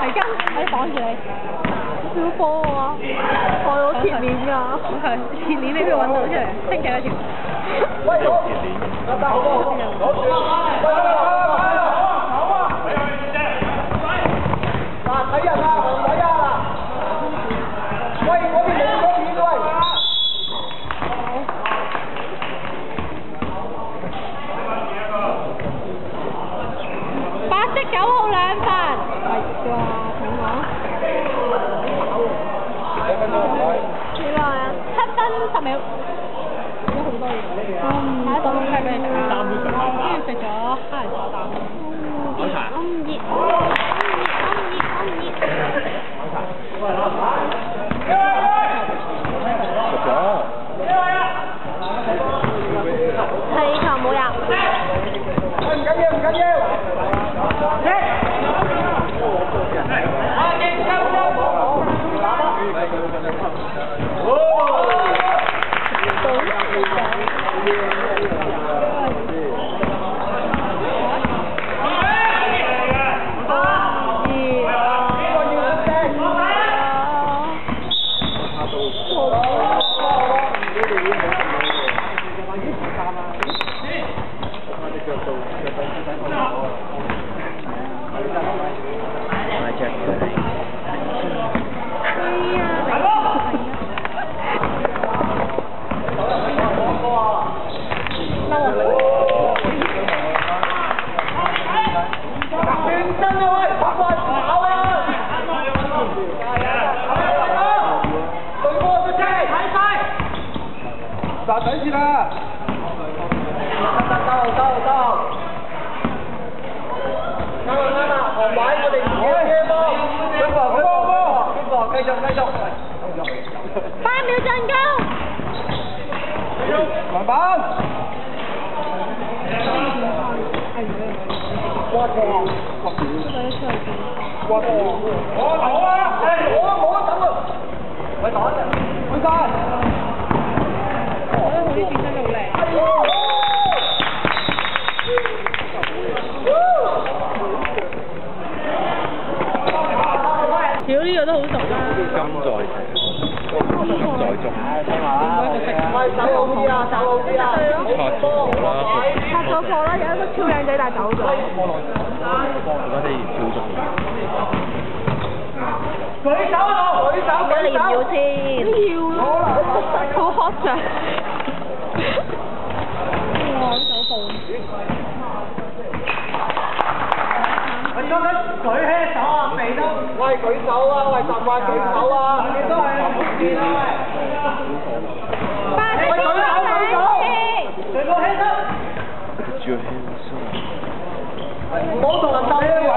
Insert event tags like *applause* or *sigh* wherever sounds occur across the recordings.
系跟喺房住你少波啊咗有前面噶系前面你边度到出嚟倾几多条前面食咗好多嘢。嗯，当系俾你食啊！跟住食咗虾仁炸蛋。好茶。我唔热，我唔热，我唔热，我唔食咗。热。系球冇入。喂，唔紧要，唔紧要。 我攞啊！我啊冇得等啊！喂，打啫！去晒！我覺得佢啲轉身都好靚。屌呢個都好熟啦。金在情，金在重。喂，手好啲啊！手好啲啊！拆咗貨啦，拆咗貨啦，有一個超靚仔但係走咗。而家啲超重。举手啊！举手！咁你要唔要先？要啦，好 hot 咋？哇！手部。喂，得得，举起手啊！鼻都。喂，举手啊！喂，习惯举手啊！你都系唔见啊！八色喂，举手举两手！次。全部起身！ Put your hands up。唔好同人斗呢位啊！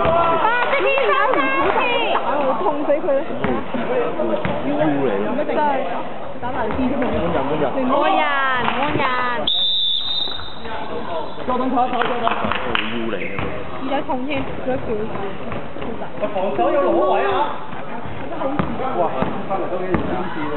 啊！这边打他，打我，痛死他了。要你，不一定是打大四的梦。没人，没人。交等他，交等他。要你。他从前是个球手。他防守有哪位啊？哇，他来都给点支持了。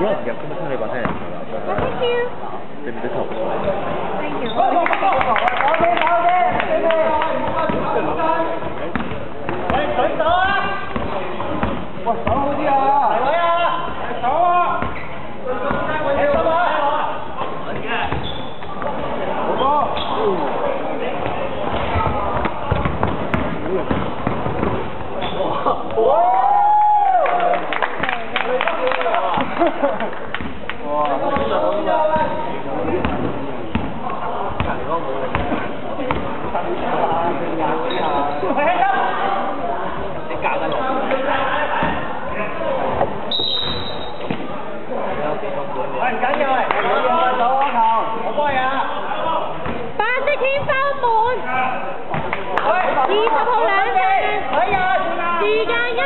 好難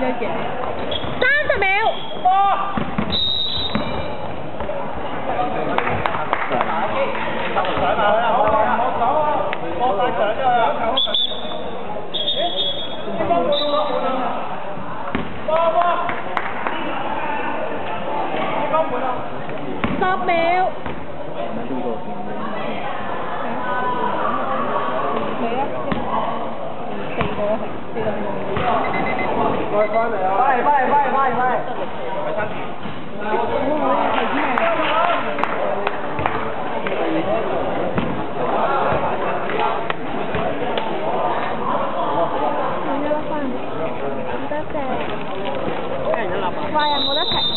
三个。真的没有。Vai, vai, vai, vai, vai, vai, vai. Vai, Vai, amor, dá certo.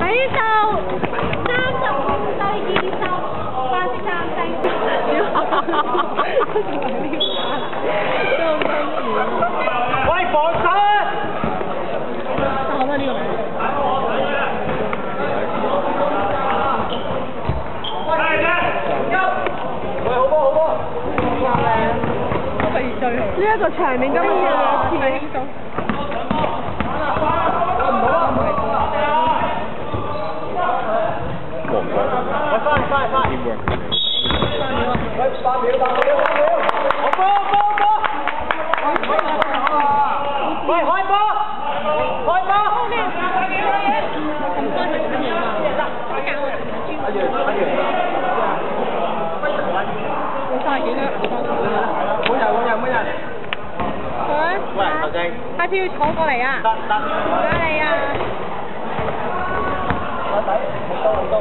Ấy sao? Nam tập tay đi sao? Ba sao tay. *laughs* 呢一个场面今日有几轻次？松。黄国。喂，翻嚟，翻嚟，翻嚟！ 正。下次要坐过嚟啊！得得。唔该你啊！我睇，好多好多。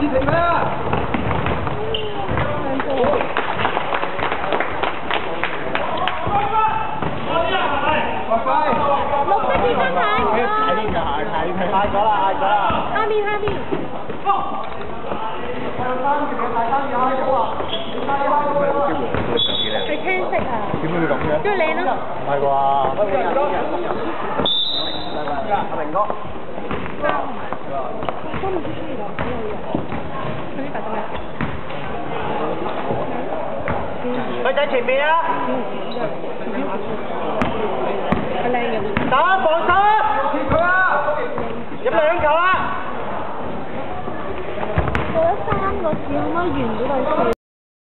截停佢啦！快快！绿色先生睇唔该。嗌咗啦，嗌咗啦！下面下面。 色啊，点解会咁嘅？最靓咯。唔系啩？喂，明哥，阿明哥，佢仔前面啊！佢靓嘅。打防守啊！佢啊！入两球啊！过咗三个字，可唔可以完咗对四？